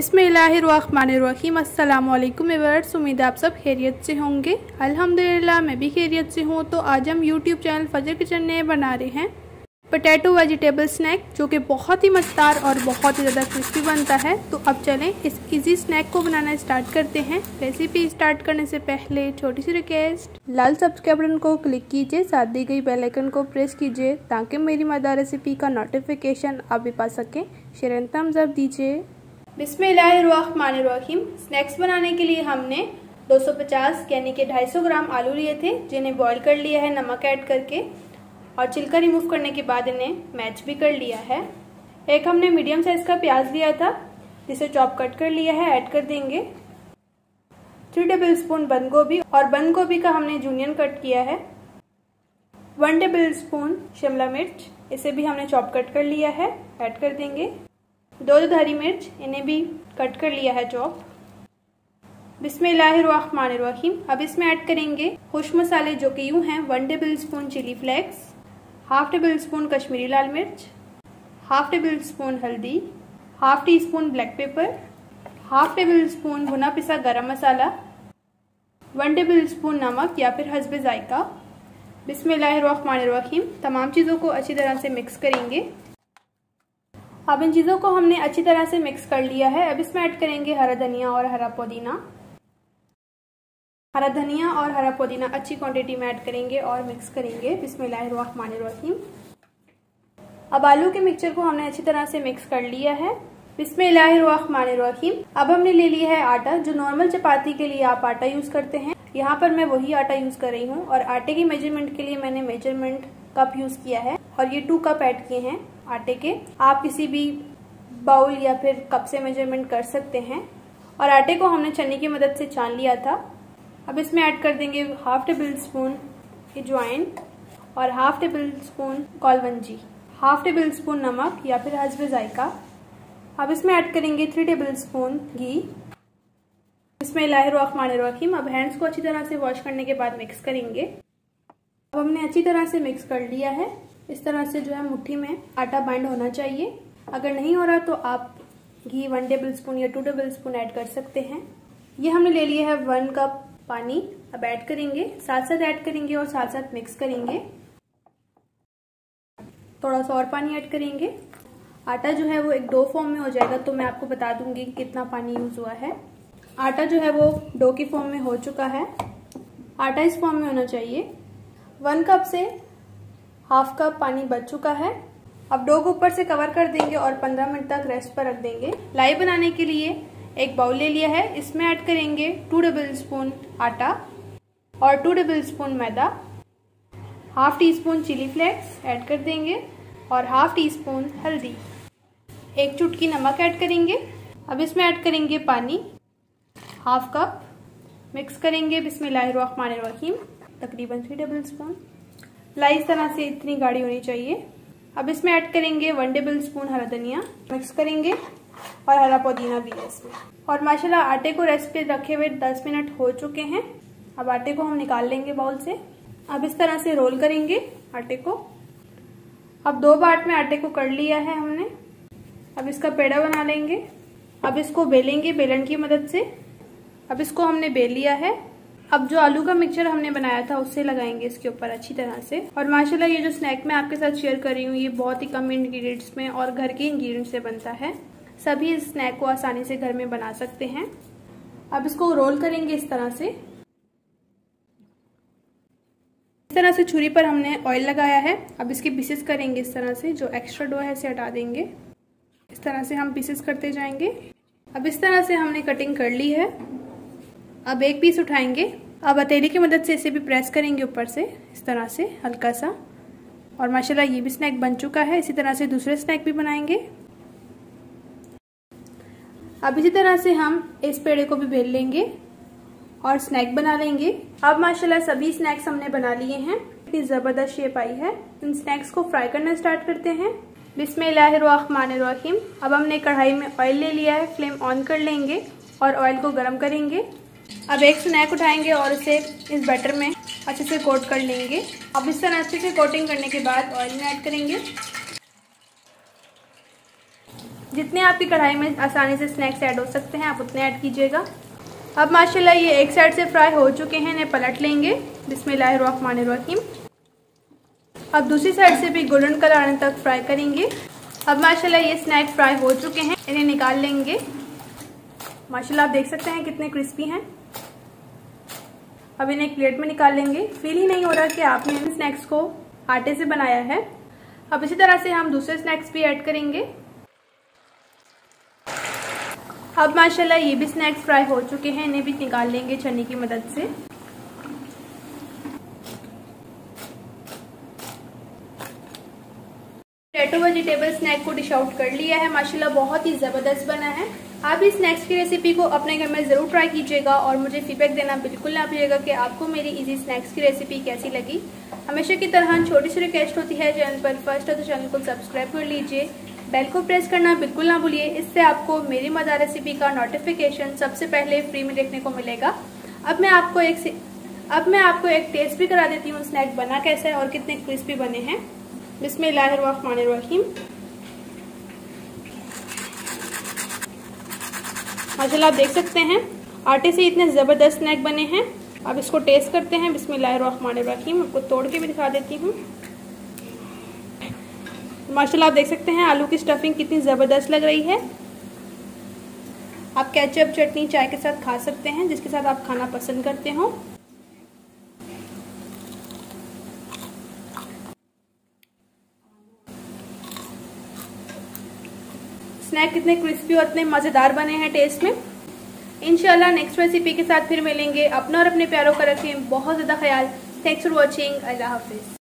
बिसमीम एवर्स उम्मीद आप सब खैरियत से होंगे। अल्हम्दुलिल्लाह, मैं भी खैरियत से हूँ। तो आज हम यूट्यूब चैनल फजर किचन में बना रहे हैं पोटैटो वेजिटेबल स्नैक, जो कि बहुत ही मज़ेदार और बहुत ही ज़्यादा क्रिस्पी बनता है। तो अब चलें इस इजी स्नैक को बनाना स्टार्ट करते हैं। रेसिपी स्टार्ट करने से पहले छोटी सी रिक्वेस्ट लाल सब्सक्राइब बटन को क्लिक कीजिए, साथ दी गई बेल आइकन को प्रेस कीजिए, ताकि मेरी मज़ेदार रेसिपी का नोटिफिकेशन आप भी पा सकें। शेयर थम्स अप दीजिए। बिस्मिल्लाहिर्रहमानिर्रहीम। स्नैक्स बनाने के लिए हमने 250 यानी कि 250 ग्राम आलू लिए थे, जिन्हें बॉईल कर लिया है नमक ऐड करके, और छिलका रिमूव करने के बाद इन्हें मैच भी कर लिया है। एक हमने मीडियम साइज़ का प्याज लिया था, जिसे चॉप कट कर लिया है ऐड कर देंगे। थ्री टेबल स्पून बंद गोभी और बंद गोभी का हमने जूनियन कट किया है। वन टेबल स्पून शिमला मिर्च, इसे भी हमने चॉप कट कर लिया है ऐड कर देंगे। दो दो हरी मिर्च, इन्हें भी कट कर लिया है चॉप। बिस्मिल्लाहिर्रहमानिर्रहीम। अब इसमें ऐड करेंगे खुश मसाले जो कि यूँ हैं, one tablespoon chilli flakes, half tablespoon Kashmiri लाल मिर्च, हाफ़ टेबल स्पून हल्दी, half teaspoon black pepper, half tablespoon भुना पिसा गरम मसाला, वन टेबल स्पून नमक या फिर हसब जायका। बिस्मिल्लाहिर्रहमानिर्रहीम। तमाम चीज़ों को अच्छी तरह से मिक्स करेंगे। अब इन चीज़ों को हमने अच्छी तरह से मिक्स कर लिया है। अब इसमें ऐड करेंगे हरा धनिया और हरा पुदीना। हरा धनिया और हरा पुदीना अच्छी क्वांटिटी में ऐड करेंगे और मिक्स करेंगे। बिस्मिल्लाहिर्रहमानिर्रहीम। अब आलू के मिक्सचर को हमने अच्छी तरह से मिक्स कर लिया है। बिस्मिल्लाहिर्रहमानिर्रहीम। अब हमने ले लिया है आटा, जो नॉर्मल चपाती के लिए आप आटा यूज़ करते हैं। यहाँ पर मैं वही आटा यूज़ कर रही हूँ और आटे की मेज़रमेंट के लिए मैंने मेज़रमेंट कप यूज़ किया है और ये टू कप ऐड किए हैं। आटे के। आप किसी भी बाउल या फिर कप से मेज़रमेंट कर सकते हैं। और आटे को हमने चने की मदद से छान लिया था। अब इसमें ऐड कर देंगे हाफ़ टेबल स्पून ज्वाइन और हाफ़ टेबल स्पून कॉलवंजी हाफ़ टेबल स्पून नमक या फिर हसब जायका अब इसमें ऐड करेंगे थ्री टेबल स्पून घी। इसमें रखीम अब हैंड्स को अच्छी तरह से वॉश करने के बाद मिक्स करेंगे। अब हमने अच्छी तरह से मिक्स कर लिया है। इस तरह से जो है मुट्ठी में आटा बाइंड होना चाहिए। अगर नहीं हो रहा तो आप घी वन टेबल स्पून या टू टेबल स्पून ऐड कर सकते हैं। ये हमने ले लिया है वन कप पानी। अब ऐड करेंगे, साथ साथ ऐड करेंगे और साथ साथ मिक्स करेंगे। थोड़ा सा और पानी ऐड करेंगे। आटा जो है वो एक डो फॉर्म में हो जाएगा तो मैं आपको बता दूँगी कि कितना पानी यूज़ हुआ है। आटा जो है वो डो की फॉर्म में हो चुका है। आटा इस फॉर्म में होना चाहिए। वन कप से हाफ़ कप पानी बच चुका है। अब डो को ऊपर से कवर कर देंगे और 15 मिनट तक रेस्ट पर रख देंगे। लाई बनाने के लिए एक बाउल ले लिया है। इसमें ऐड करेंगे टू टेबल स्पून आटा और टू टेबल स्पून मैदा। Half teaspoon chilli flakes add कर देंगे और हाफ़ टी स्पून हल्दी। एक चुटकी नमक ऐड करेंगे। अब इसमें ऐड करेंगे पानी। Half cup. मिक्स करेंगे। बिस्मिल्लाहिर्रहमानिर्रहीम। तकरीबन थ्री टेबल स्पून लाई इस तरह से इतनी गाढ़ी होनी चाहिए। अब इसमें ऐड करेंगे वन टेबल स्पून हरा धनिया मिक्स करेंगे और हरा पुदीना भी है इसमें। और माशाल्लाह आटे को रेस्ट पे रखे हुए 10 मिनट हो चुके हैं। अब आटे को हम निकाल लेंगे बाउल से। अब इस तरह से रोल करेंगे आटे को। अब दो बाट में आटे को कर लिया है हमने। अब इसका पेड़ा बना लेंगे। अब इसको बेलेंगे बेलन की मदद से। अब इसको हमने बेल लिया है। अब जो आलू का मिक्सचर हमने बनाया था उससे लगाएँगे इसके ऊपर अच्छी तरह से। और माशाल्लाह ये जो स्नैक मैं आपके साथ शेयर कर रही हूँ, ये बहुत ही कम इंग्रेडिएंट्स में और घर के इंग्रेडिएंट्स से बनता है। सभी इस स्नैक को आसानी से घर में बना सकते हैं। अब इसको रोल करेंगे इस तरह से। इस तरह से छुरी पर हमने ऑयल लगाया है। अब इसके पीसेस करेंगे इस तरह से, जो एक्स्ट्रा डो है इसे हटा देंगे। इस तरह से हम पीसेस करते जाएँगे। अब इस तरह से हमने कटिंग कर ली है। अब एक पीस उठाएँगे। अब हथेली की मदद से इसे भी प्रेस करेंगे ऊपर से, इस तरह से हल्का सा और माशाल्लाह ये भी स्नैक बन चुका है, इसी तरह से दूसरे स्नैक भी बनाएँगे। अब इसी तरह से हम इस पेड़े को भी बेल लेंगे और स्नैक बना लेंगे। अब माशाल्लाह सभी स्नैक्स हमने बना लिए हैं। इतनी ज़बरदस्त शेप आई है। इन स्नैक्स को फ्राई करना स्टार्ट करते हैं। बिस्मिल्लाहिर्रहमानिर्रहीम। अब हमने कढ़ाई में ऑयल ले लिया है, फ्लेम ऑन कर लेंगे और ऑयल को गर्म करेंगे। अब एक स्नैक उठाएँगे और उसे इस बैटर में अच्छे से कोट कर लेंगे। अब इस तरह अच्छे से कोटिंग करने के बाद ऑयल में ऐड करेंगे। जितने आपकी कढ़ाई में आसानी से स्नैक्स ऐड हो सकते हैं, आप उतने ऐड कीजिएगा। अब माशाल्लाह ये एक साइड से फ्राई हो चुके हैं, इन्हें पलट लेंगे। बिस्मिल्लाहिर्रहमानिर्रहीम। अब दूसरी साइड से भी गोल्डन कलर आने तक फ्राई करेंगे। अब माशाल्लाह ये स्नैक फ्राई हो चुके हैं, इन्हें निकाल लेंगे। माशाल्लाह आप देख सकते हैं कितने क्रिस्पी हैं। अब इन्हें एक प्लेट में निकाल लेंगे। फील ही नहीं हो रहा कि आपने इन स्नैक्स को आटे से बनाया है। अब इसी तरह से हम दूसरे स्नैक्स भी ऐड करेंगे। अब माशाल्लाह ये भी स्नैक्स फ्राई हो चुके हैं। इन्हें भी निकाल लेंगे छन्नी की मदद से। पोटैटो वेजिटेबल स्नैक को डिश आउट कर लिया है। माशाल्लाह बहुत ही ज़बरदस्त बना है। आप इस स्नैक्स की रेसिपी को अपने घर में ज़रूर ट्राई कीजिएगा और मुझे फीडबैक देना बिल्कुल ना भूलिएगा कि आपको मेरी इजी स्नैक्स की रेसिपी कैसी लगी। हमेशा की तरह छोटी सी रिक्वेस्ट होती है चैनल पर। फ़र्स्ट है तो चैनल को सब्सक्राइब कर लीजिए। बेल को प्रेस करना बिल्कुल ना भूलिए। इससे आपको मेरी मज़ा रेसिपी का नोटिफिकेशन सबसे पहले फ्री में देखने को मिलेगा। अब मैं आपको एक अब मैं आपको एक टेस्ट भी करा देती हूँ स्नैक बना कैसे है और कितने क्रिस्पी बने हैं। बिस्मिल्लाहिर्रहमानिर्रहीम। माशाल्लाह आप देख सकते हैं, आटे से इतने ज़बरदस्त स्नैक बने हैं। अब इसको टेस्ट करते हैं। बिस्मिल्लाहिर्रहमानिर्रहीम आपको तोड़ के भी दिखा देती हूँ। माशाल्लाह, आप देख सकते हैं, आलू की स्टफिंग कितनी ज़बरदस्त लग रही है। आप कैचअप चटनी, चाय के साथ खा सकते हैं, जिसके साथ आप खाना पसंद करते हो। स्नैक कितने क्रिस्पी और इतने मज़ेदार बने हैं टेस्ट में। इनशाला नेक्स्ट रेसिपी के साथ फिर मिलेंगे। अपना और अपने प्यारों का रखें। बहुत ज़्यादा ख्याल। थैंक्स फॉर वॉचिंग अल्लाह हाफिज़।